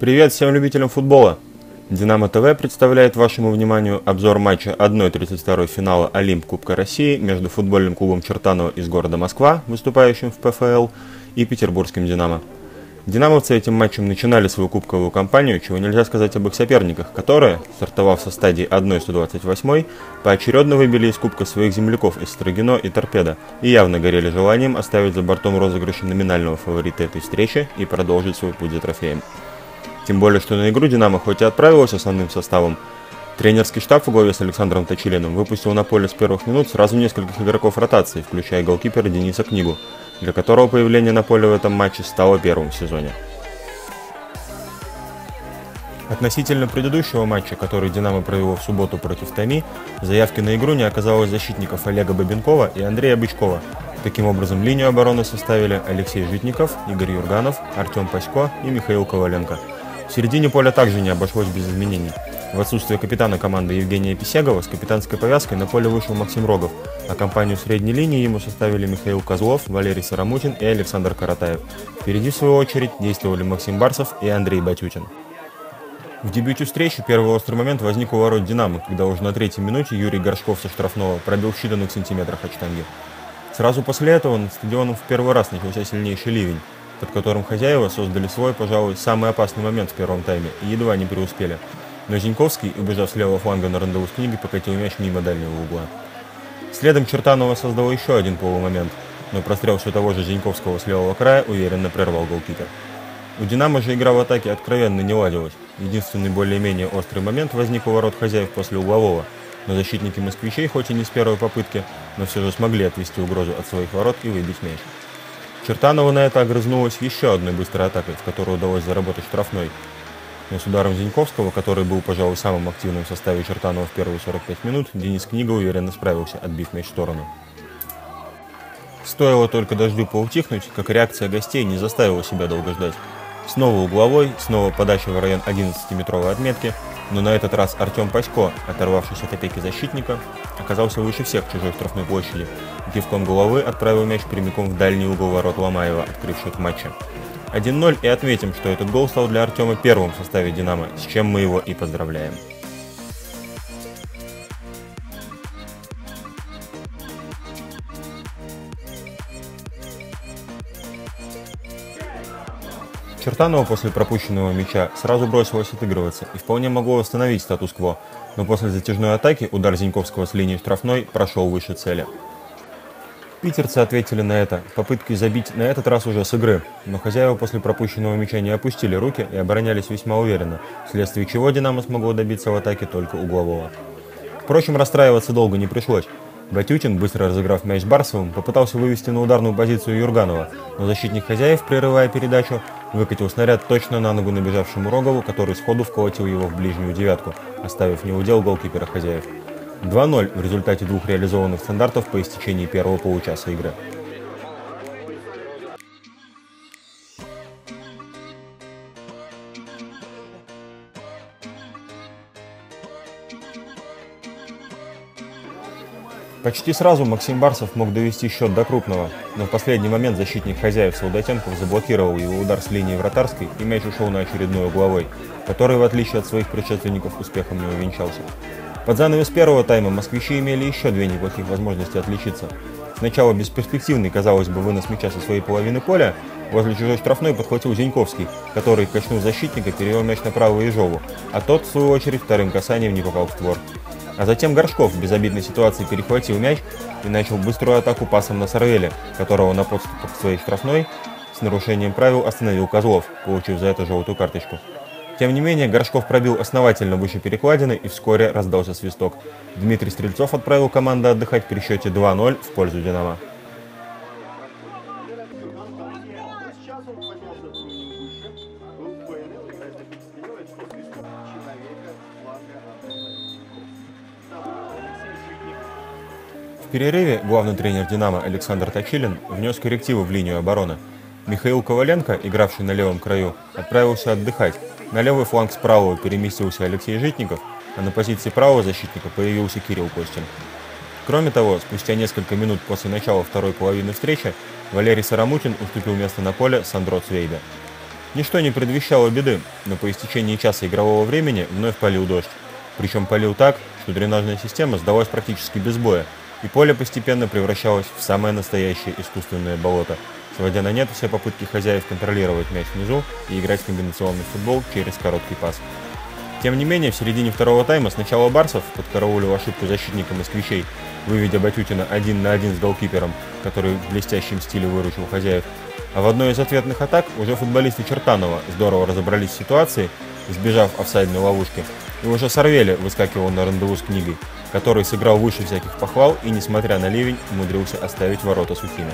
Привет всем любителям футбола! Динамо ТВ представляет вашему вниманию обзор матча 1-32 финала Олимп Кубка России между футбольным клубом Чертанова из города Москва, выступающим в ПФЛ, и петербургским Динамо. Динамовцы этим матчем начинали свою кубковую кампанию, чего нельзя сказать об их соперниках, которые, стартовав со стадии 1-128, поочередно выбили из кубка своих земляков из Строгино и Торпеда и явно горели желанием оставить за бортом розыгрыша номинального фаворита этой встречи и продолжить свой путь за трофеем. Тем более, что на игру «Динамо» хоть и отправилась основным составом, тренерский штаб в главе с Александром Точилиным выпустил на поле с первых минут сразу нескольких игроков ротации, включая голкипера Дениса Книгу, для которого появление на поле в этом матче стало первым в сезоне. Относительно предыдущего матча, который «Динамо» провело в субботу против Томи, заявки на игру не оказалось защитников Олега Бабенкова и Андрея Бычкова. Таким образом, линию обороны составили Алексей Житников, Игорь Юрганов, Артем Пасько и Михаил Коваленко – в середине поля также не обошлось без изменений. В отсутствие капитана команды Евгения Писягова с капитанской повязкой на поле вышел Максим Рогов, а компанию средней линии ему составили Михаил Козлов, Валерий Сарамутин и Александр Каратаев. Впереди, в свою очередь, действовали Максим Барсов и Андрей Батютин. В дебюте встречи первый острый момент возник у ворот «Динамо», когда уже на третьей минуте Юрий Горшков со штрафного пробил в считанных сантиметрах от штанги. Сразу после этого над стадионом в первый раз начался сильнейший ливень под которым хозяева создали свой, пожалуй, самый опасный момент в первом тайме и едва не преуспели. Но Зиньковский, убежав с левого фланга на рандеву с книгой, покатил мяч мимо дальнего угла. Следом Чертанова создал еще один полумомент, но прострел все того же Зиньковского с левого края уверенно прервал голкипер. У «Динамо» же игра в атаке откровенно не ладилась. Единственный более-менее острый момент возник у ворот хозяев после углового, но защитники москвичей, хоть и не с первой попытки, но все же смогли отвести угрозу от своих ворот и выбить мяч. Чертанова на это огрызнулась еще одной быстрой атакой, в которой удалось заработать штрафной. Но с ударом Зиньковского, который был, пожалуй, самым активным в составе Чертанова в первые 45 минут, Денис Книга уверенно справился, отбив мяч в сторону. Стоило только дождю поутихнуть, как реакция гостей не заставила себя долго ждать. Снова угловой, снова подача в район 11-метровой отметки, но на этот раз Артем Пасько, оторвавшись от опеки защитника, оказался выше всех чужой штрафной площади кивком головы отправил мяч прямиком в дальний угол ворот Ломаева, открыв счет матча. 1-0 и отметим, что этот гол стал для Артема первым в составе «Динамо», с чем мы его и поздравляем. Чертанова после пропущенного мяча сразу бросилась отыгрываться и вполне могло восстановить статус-кво, но после затяжной атаки удар Зиньковского с линии штрафной прошел выше цели. Питерцы ответили на это, попытки забить на этот раз уже с игры, но хозяева после пропущенного мяча не опустили руки и оборонялись весьма уверенно, вследствие чего «Динамо» смогло добиться в атаке только углового. Впрочем, расстраиваться долго не пришлось. Батютин, быстро разыграв мяч Барсовым, попытался вывести на ударную позицию Юрганова, но защитник хозяев, прерывая передачу, выкатил снаряд точно на ногу набежавшему Рогову, который сходу вколотил его в ближнюю девятку, оставив неудел голкипера хозяев. 2-0 в результате двух реализованных стандартов по истечении первого получаса игры. Почти сразу Максим Барсов мог довести счет до крупного, но в последний момент защитник хозяев Солдатенков заблокировал его удар с линии вратарской и мяч ушел на очередной угловой, который, в отличие от своих предшественников, успехом не увенчался. Под занавес первого тайма москвичи имели еще две неплохих возможности отличиться. Сначала бесперспективный, казалось бы, вынос мяча со своей половины поля, возле чужой штрафной подхватил Зиньковский, который, качнув защитника, перевел мяч на правую Ежову, а тот, в свою очередь, вторым касанием не попал в створ. А затем Горшков в безобидной ситуации перехватил мяч и начал быструю атаку пасом на Сарвеле, которого на подступах своей штрафной с нарушением правил остановил Козлов, получив за это желтую карточку. Тем не менее, Горшков пробил основательно выше перекладины и вскоре раздался свисток. Дмитрий Стрельцов отправил команду отдыхать при счете 2-0 в пользу «Динамо». В перерыве главный тренер «Динамо» Александр Точилин внес коррективы в линию обороны. Михаил Коваленко, игравший на левом краю, отправился отдыхать. На левый фланг справа переместился Алексей Житников, а на позиции правого защитника появился Кирилл Костин. Кроме того, спустя несколько минут после начала второй половины встречи Валерий Сарамутин уступил место на поле Сандро Цвейда. Ничто не предвещало беды, но по истечении часа игрового времени вновь полил дождь. Причем полил так, что дренажная система сдалась практически без боя, и поле постепенно превращалось в самое настоящее искусственное болото, сводя на нет все попытки хозяев контролировать мяч внизу и играть в комбинационный футбол через короткий пас. Тем не менее, в середине второго тайма сначала Барсов подкараулил ошибку защитника москвичей, выведя Батютина один на один с голкипером, который в блестящем стиле выручил хозяев. А в одной из ответных атак уже футболисты Чертанова здорово разобрались в ситуации, избежав офсайдной ловушки, и уже Сорвели выскакивал на рандеву с книгой, который сыграл выше всяких похвал и, несмотря на ливень, умудрился оставить ворота сухими.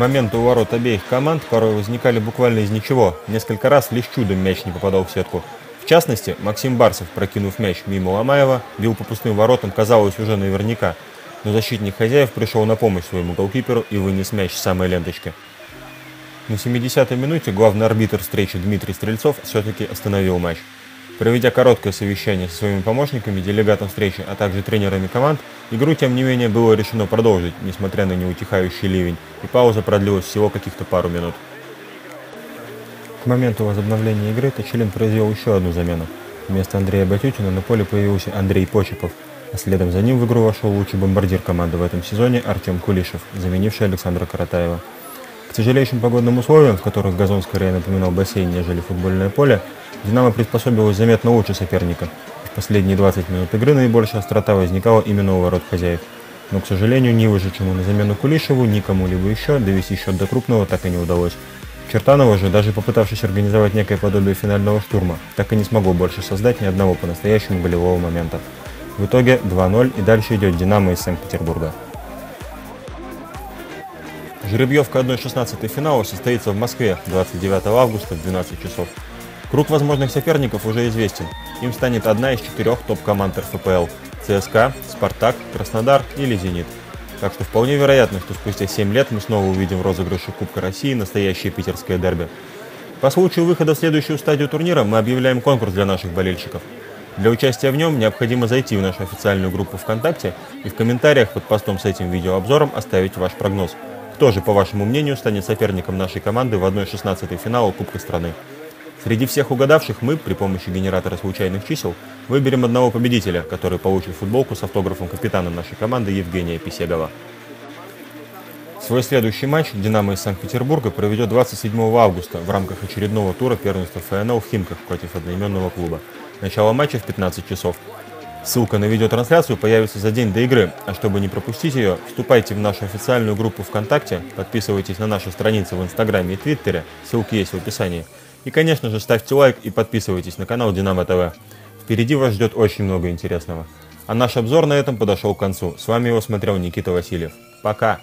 Моменты у ворот обеих команд порой возникали буквально из ничего. Несколько раз лишь чудом мяч не попадал в сетку. В частности, Максим Барсов, прокинув мяч мимо Ломаева, бил по пустым воротам, казалось, уже наверняка. Но защитник хозяев пришел на помощь своему голкиперу и вынес мяч с самой ленточки. На 70-й минуте главный арбитр встречи Дмитрий Стрельцов все-таки остановил матч. Проведя короткое совещание со своими помощниками, делегатом встречи, а также тренерами команд, игру, тем не менее, было решено продолжить, несмотря на неутихающий ливень, и пауза продлилась всего каких-то пару минут. К моменту возобновления игры Точилин произвел еще одну замену. Вместо Андрея Батютина на поле появился Андрей Почепов, а следом за ним в игру вошел лучший бомбардир команды в этом сезоне Артем Кулишев, заменивший Александра Каратаева. К тяжелейшим погодным условиям, в которых газон скорее напоминал бассейн, нежели футбольное поле, «Динамо» приспособилась заметно лучше соперника. В последние 20 минут игры наибольшая острота возникала именно у ворот хозяев. Но, к сожалению, ни вышедшему на замену Кулишеву, ни кому-либо еще довести счет до крупного так и не удалось. Чертанова же, даже попытавшись организовать некое подобие финального штурма, так и не смогло больше создать ни одного по-настоящему голевого момента. В итоге 2-0 и дальше идет «Динамо» из Санкт-Петербурга. Жеребьевка 1-16 финала состоится в Москве 29 августа в 12 часов. Круг возможных соперников уже известен. Им станет одна из четырех топ-команд РФПЛ – ЦСКА, Спартак, Краснодар или Зенит. Так что вполне вероятно, что спустя 7 лет мы снова увидим в розыгрыше Кубка России настоящее питерское дерби. По случаю выхода в следующую стадию турнира мы объявляем конкурс для наших болельщиков. Для участия в нем необходимо зайти в нашу официальную группу ВКонтакте и в комментариях под постом с этим видеообзором оставить ваш прогноз. Кто же, по вашему мнению, станет соперником нашей команды в 1-16 финала Кубка страны? Среди всех угадавших мы, при помощи генератора случайных чисел, выберем одного победителя, который получит футболку с автографом капитана нашей команды Евгения Писегова. Свой следующий матч «Динамо» из Санкт-Петербурга проведет 27 августа в рамках очередного тура первенства ФНЛ в Химках против одноименного клуба. Начало матча в 15 часов. Ссылка на видеотрансляцию появится за день до игры, а чтобы не пропустить ее, вступайте в нашу официальную группу ВКонтакте, подписывайтесь на наши страницы в Инстаграме и Твиттере, ссылки есть в описании – и, конечно же, ставьте лайк и подписывайтесь на канал Динамо ТВ. Впереди вас ждет очень много интересного. А наш обзор на этом подошел к концу. С вами его смотрел Никита Васильев. Пока!